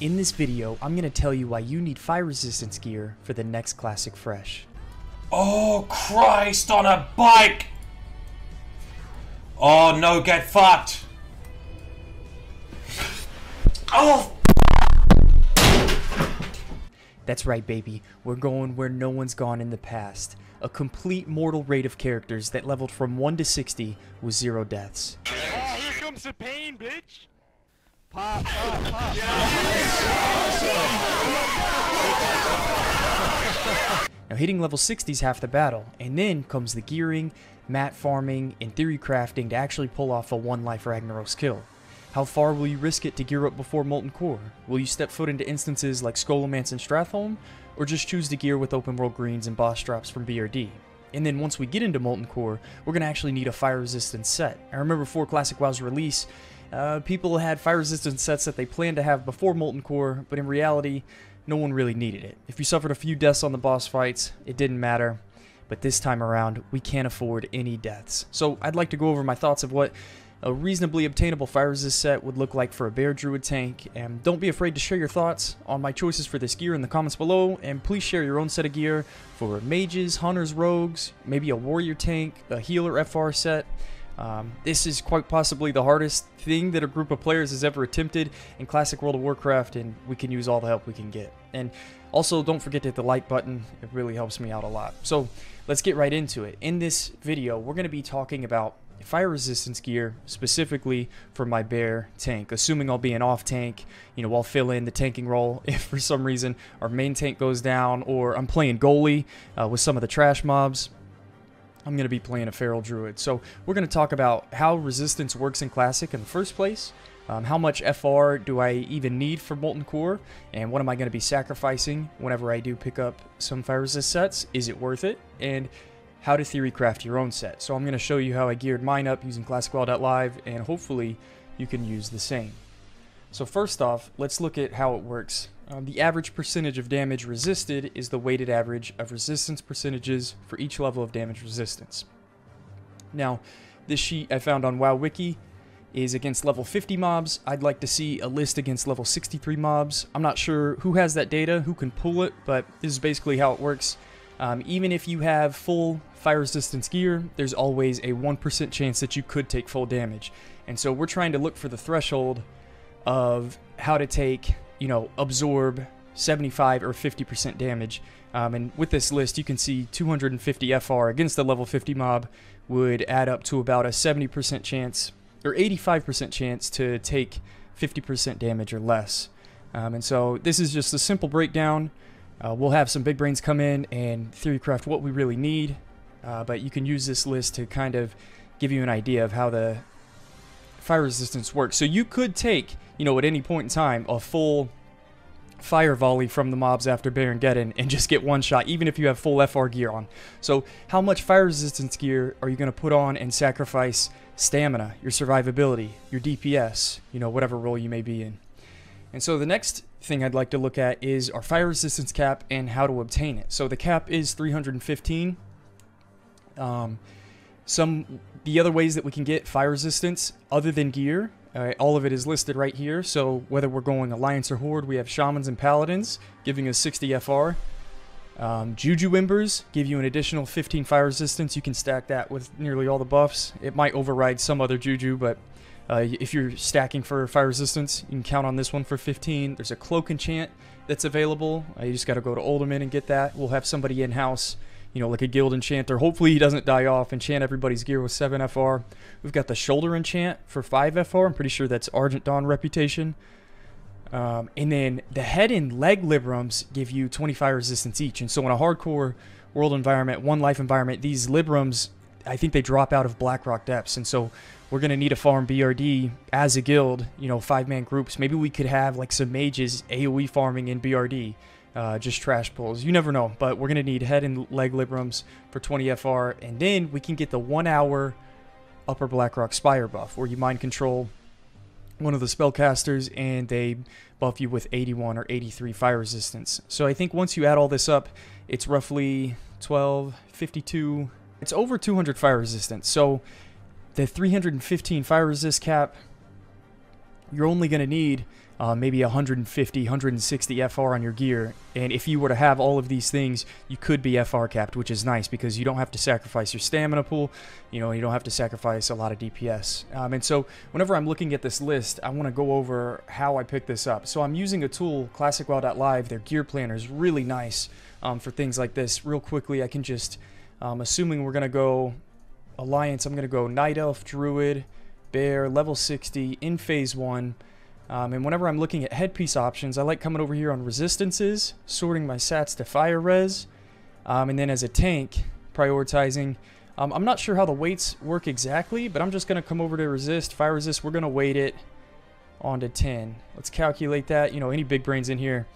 In this video, I'm going to tell you why you need fire resistance gear for the next Classic Fresh. Oh Christ on a bike! Oh no, get fucked! Oh! That's right, baby. We're going where no one's gone in the past. A complete mortal raid of characters that leveled from 1 to 60 with zero deaths. Oh, here comes the pain, bitch! Pop, pop, pop. Now, hitting level 60 is half the battle, and then comes the gearing, mat farming, and theory crafting to actually pull off a one life Ragnaros kill. How far will you risk it to gear up before Molten Core? Will you step foot into instances like Scholomance and Stratholme, or just choose to gear with open world greens and boss drops from BRD? And then once we get into Molten Core, we're going to actually need a fire resistance set. I remember before Classic WoW's release, uh, people had fire resistance sets that they planned to have before Molten Core, but in reality, no one really needed it. If you suffered a few deaths on the boss fights, it didn't matter. But this time around, we can't afford any deaths. So I'd like to go over my thoughts of what a reasonably obtainable fire resist set would look like for a bear druid tank and don't be afraid to share your thoughts on my choices for this gear in the comments below and please share your own set of gear for mages, hunters, rogues, maybe a warrior tank, a healer FR set. Um, this is quite possibly the hardest thing that a group of players has ever attempted in Classic World of Warcraft, and we can use all the help we can get. And also, don't forget to hit the like button, it really helps me out a lot. So, let's get right into it. In this video, we're going to be talking about fire resistance gear specifically for my bear tank assuming I'll be an off tank you know I'll fill in the tanking role if for some reason our main tank goes down or I'm playing goalie uh, with some of the trash mobs I'm going to be playing a Feral Druid. So we're going to talk about how resistance works in Classic in the first place, um, how much FR do I even need for Molten Core, and what am I going to be sacrificing whenever I do pick up some Fire Resist sets? Is it worth it? And how to theory craft your own set. So I'm going to show you how I geared mine up using ClassicWoW.live, and hopefully you can use the same. So first off, let's look at how it works. Um, the average percentage of damage resisted is the weighted average of resistance percentages for each level of damage resistance. Now, this sheet I found on WoWWiki is against level 50 mobs. I'd like to see a list against level 63 mobs. I'm not sure who has that data, who can pull it, but this is basically how it works. Um, even if you have full fire resistance gear, there's always a 1% chance that you could take full damage. And so we're trying to look for the threshold of how to take, you know, absorb 75 or 50% damage. Um, and with this list, you can see 250 FR against the level 50 mob would add up to about a 70% chance or 85% chance to take 50% damage or less. Um, and so this is just a simple breakdown. Uh, we'll have some big brains come in and theorycraft what we really need, uh, but you can use this list to kind of give you an idea of how the fire resistance works. So you could take, you know, at any point in time, a full fire volley from the mobs after Baron and just get one shot, even if you have full FR gear on. So how much fire resistance gear are you going to put on and sacrifice stamina, your survivability, your DPS, you know, whatever role you may be in. And so the next thing I'd like to look at is our fire resistance cap and how to obtain it. So the cap is 315. Um, some the other ways that we can get fire resistance other than gear, uh, all of it is listed right here. So whether we're going Alliance or Horde, we have Shamans and Paladins giving us 60 FR. Um, Juju Embers give you an additional 15 fire resistance. You can stack that with nearly all the buffs. It might override some other Juju, but uh, if you're stacking for fire resistance, you can count on this one for 15. There's a Cloak Enchant that's available. Uh, you just got to go to Ultimate and get that. We'll have somebody in-house you know, like a guild enchanter. Hopefully he doesn't die off. Enchant everybody's gear with 7 FR. We've got the shoulder enchant for 5 FR. I'm pretty sure that's Argent Dawn reputation. Um, and then the head and leg Librams give you 25 resistance each. And so in a hardcore world environment, one life environment, these Librams, I think they drop out of Blackrock Depths. And so we're going to need a farm BRD as a guild, you know, five-man groups. Maybe we could have like some mages AoE farming in BRD uh, just trash pulls. You never know, but we're going to need head and leg Librams for 20 FR, and then we can get the one hour Upper Blackrock Spire buff, where you mind control one of the spellcasters and they buff you with 81 or 83 fire resistance. So I think once you add all this up, it's roughly 12, 52, it's over 200 fire resistance. So the 315 fire resist cap, you're only going to need uh, maybe 150, 160 FR on your gear. And if you were to have all of these things, you could be FR capped, which is nice because you don't have to sacrifice your stamina pool. You know, you don't have to sacrifice a lot of DPS. Um, and so whenever I'm looking at this list, I want to go over how I pick this up. So I'm using a tool, ClassicWow.live. Their gear planner is really nice um, for things like this. Real quickly, I can just, um, assuming we're going to go Alliance, I'm going to go Night Elf, Druid, Bear, level 60, in Phase 1. Um, and whenever I'm looking at headpiece options, I like coming over here on resistances, sorting my sats to fire res, um, and then as a tank, prioritizing. Um, I'm not sure how the weights work exactly, but I'm just going to come over to resist, fire resist. We're going to weight it onto 10. Let's calculate that. You know, any big brains in here.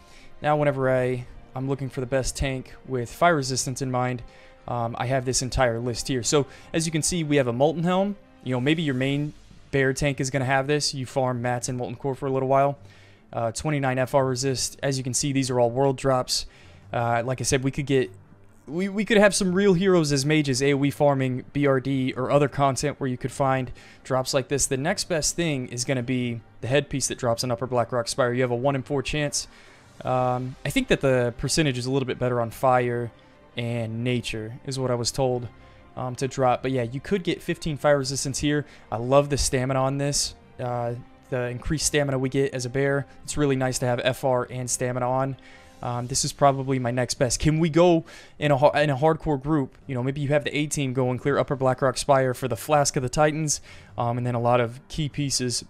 Now, whenever I, I'm looking for the best tank with fire resistance in mind, um, I have this entire list here. So as you can see, we have a Molten Helm. You know, maybe your main Bear tank is going to have this. You farm mats and Molten Core for a little while. Uh, 29 FR resist. As you can see, these are all world drops. Uh, like I said, we could get we, we could have some real heroes as mages, AoE farming, BRD, or other content where you could find drops like this. The next best thing is going to be the headpiece that drops on Upper Blackrock Spire. You have a 1 in 4 chance. Um, I think that the percentage is a little bit better on fire and nature, is what I was told um, to drop. But yeah, you could get 15 fire resistance here. I love the stamina on this. Uh, the increased stamina we get as a bear. It's really nice to have FR and stamina on. Um, this is probably my next best. Can we go in a in a hardcore group? You know, maybe you have the A team go and clear Upper Blackrock Spire for the Flask of the Titans, um, and then a lot of key pieces.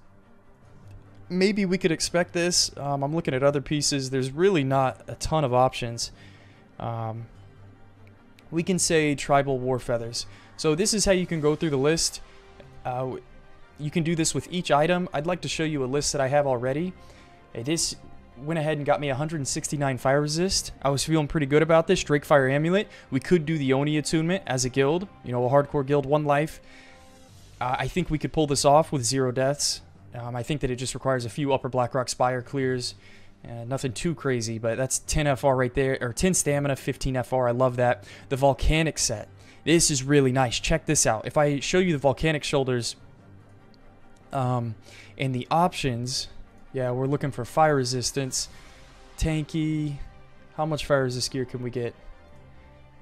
Maybe we could expect this. Um, I'm looking at other pieces. There's really not a ton of options. Um, we can say tribal war feathers. So this is how you can go through the list. Uh, you can do this with each item. I'd like to show you a list that I have already. This went ahead and got me 169 fire resist. I was feeling pretty good about this. Drake Fire Amulet. We could do the Ony attunement as a guild. You know, a hardcore guild, one life. Uh, I think we could pull this off with zero deaths. Um, I think that it just requires a few Upper Blackrock Spire clears uh, nothing too crazy, but that's 10 FR right there, or 10 stamina, 15 FR. I love that. The volcanic set. This is really nice. Check this out. If I show you the volcanic shoulders um, and the options, yeah, we're looking for fire resistance, tanky. How much fire resist gear can we get?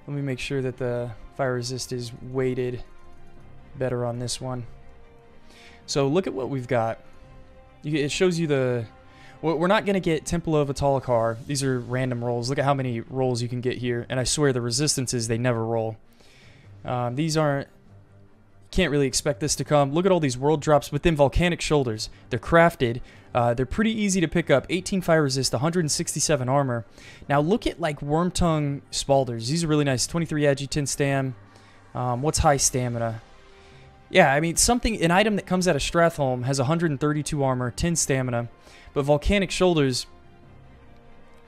Let me make sure that the fire resist is weighted better on this one. So look at what we've got. It shows you the we're not going to get Temple of Atal'Hakkar. These are random rolls. Look at how many rolls you can get here. And I swear the resistances, they never roll. Um, these aren't... Can't really expect this to come. Look at all these world drops within Volcanic Shoulders. They're crafted. Uh, they're pretty easy to pick up. 18 fire resist, 167 armor. Now look at like Wormtongue Spalders. These are really nice. 23 agi, 10 stam. Um, what's high stamina? Yeah, I mean, something, an item that comes out of Stratholme has 132 armor, 10 stamina. But Volcanic Shoulders,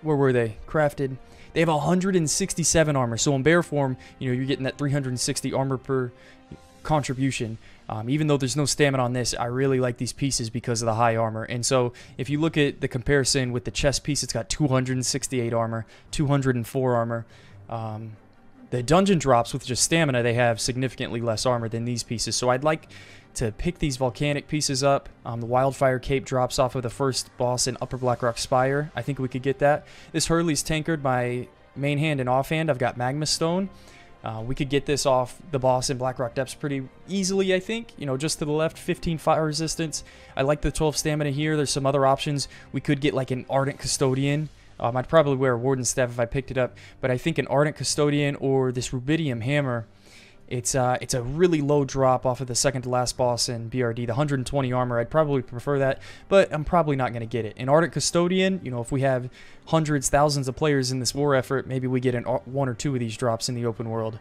where were they? Crafted. They have 167 armor. So in bear form, you know, you're getting that 360 armor per contribution. Um, even though there's no stamina on this, I really like these pieces because of the high armor. And so if you look at the comparison with the chest piece, it's got 268 armor, 204 armor. Um, the dungeon drops with just stamina, they have significantly less armor than these pieces. So I'd like to pick these volcanic pieces up. Um, the Wildfire Cape drops off of the first boss in Upper Blackrock Spire. I think we could get that. This Hurley's Tankard my main hand and offhand. I've got Magma Stone. Uh, we could get this off the boss in Blackrock Depths pretty easily, I think. You know, just to the left, 15 fire resistance. I like the 12 stamina here. There's some other options. We could get like an Ardent Custodian. Um, I'd probably wear a Warden Staff if I picked it up. But I think an Ardent Custodian or this Rubidium Hammer it's uh, it's a really low drop off of the second to last boss in BRD, the 120 armor. I'd probably prefer that, but I'm probably not going to get it. In Ardent Custodian, you know, if we have hundreds, thousands of players in this war effort, maybe we get an, uh, one or two of these drops in the open world.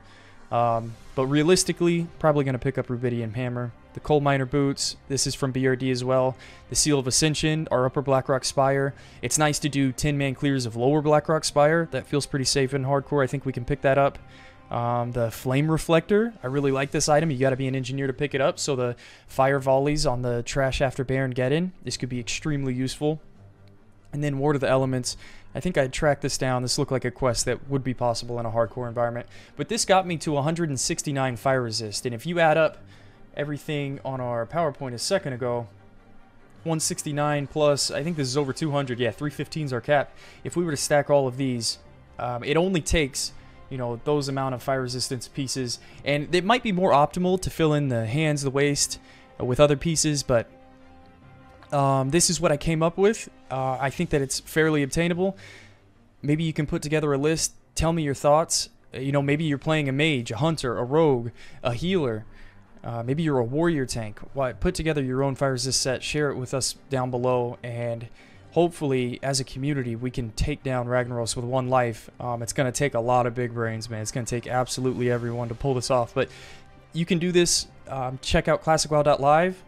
Um, but realistically, probably going to pick up Rubidium Hammer. The Coal Miner Boots, this is from BRD as well. The Seal of Ascension, our Upper Blackrock Spire. It's nice to do 10-man clears of Lower Blackrock Spire. That feels pretty safe in hardcore. I think we can pick that up. Um, the flame reflector, I really like this item. You got to be an engineer to pick it up. So the fire volleys on the trash after Baron Geddon. This could be extremely useful. And then Ward of the Elements. I think I tracked this down. This looked like a quest that would be possible in a hardcore environment. But this got me to 169 fire resist. And if you add up everything on our PowerPoint a second ago, 169 plus, I think this is over 200. Yeah, 315 is our cap. If we were to stack all of these, um, it only takes, you know, those amount of fire resistance pieces. And it might be more optimal to fill in the hands, the waist uh, with other pieces, but um, this is what I came up with. Uh, I think that it's fairly obtainable. Maybe you can put together a list. Tell me your thoughts. Uh, You know, maybe you're playing a mage, a hunter, a rogue, a healer. Uh, maybe you're a warrior tank. Why, put together your own fire resist set. Share it with us down below, and hopefully, as a community, we can take down Ragnaros with one life. Um, it's going to take a lot of big brains, man. It's going to take absolutely everyone to pull this off. But you can do this. Um, check out ClassicWow.live.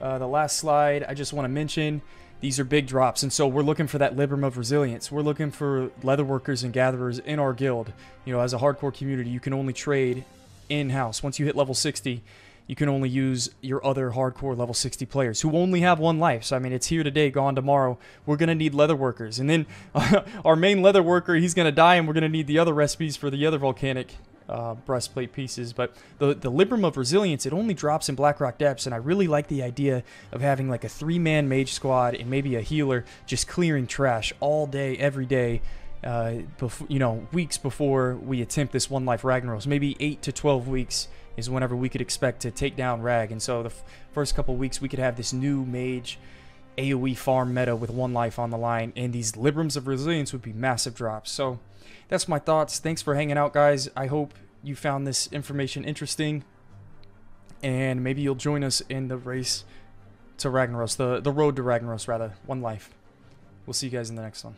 Uh, the last slide, I just want to mention these are big drops, and so we're looking for that Libram of Resilience. We're looking for leatherworkers and gatherers in our guild. You know, as a hardcore community, you can only trade in-house. Once you hit level 60, you can only use your other hardcore level 60 players who only have one life. So, I mean, it's here today, gone tomorrow. We're going to need leatherworkers. And then our main leatherworker, he's going to die, and we're going to need the other recipes for the other volcanic uh, breastplate pieces. But the, the Libram of Resilience, it only drops in Blackrock Depths, and I really like the idea of having like a three-man mage squad and maybe a healer just clearing trash all day, every day, uh, before, you know, weeks before we attempt this one life Ragnaros. Maybe 8 to 12 weeks is whenever we could expect to take down Rag. And so the first couple weeks we could have this new mage AoE farm meta with one life on the line, and these Librams of Resilience would be massive drops. So that's my thoughts. Thanks for hanging out, guys. I hope you found this information interesting, and maybe you'll join us in the race to Ragnaros, the, the road to Ragnaros, rather. One life. We'll see you guys in the next one.